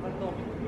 Pardon.